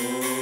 Oh.